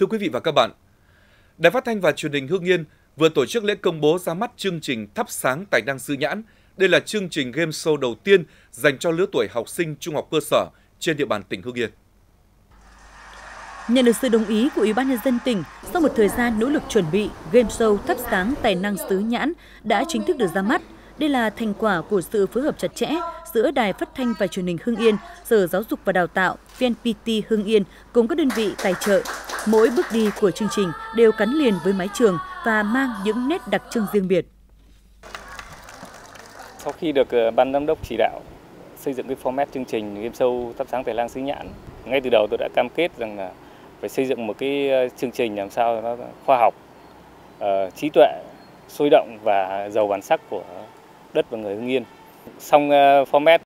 Thưa quý vị và các bạn, Đài Phát thanh và Truyền hình Hương Yên vừa tổ chức lễ công bố ra mắt chương trình Thắp sáng tài năng sư nhãn. Đây là chương trình game show đầu tiên dành cho lứa tuổi học sinh trung học cơ sở trên địa bàn tỉnh Hương Yên. Nhận được sự đồng ý của Ủy ban nhân dân tỉnh, sau một thời gian nỗ lực chuẩn bị, game show Thắp sáng tài năng sứ nhãn đã chính thức được ra mắt. Đây là thành quả của sự phối hợp chặt chẽ giữa Đài Phát thanh và Truyền hình Hưng Yên, Sở Giáo dục và Đào tạo, VNPT Hưng Yên cùng các đơn vị tài trợ. Mỗi bước đi của chương trình đều gắn liền với mái trường và mang những nét đặc trưng riêng biệt. Sau khi được ờ, ban giám đốc chỉ đạo xây dựng cái format chương trình game show thắp sáng tài lang xứ nhãn, ngay từ đầu tôi đã cam kết rằng là phải xây dựng một cái ờ, chương trình làm sao nó khoa học, uh, trí tuệ, sôi động và giàu bản sắc của đất và người Hưng Yên. Xong uh, format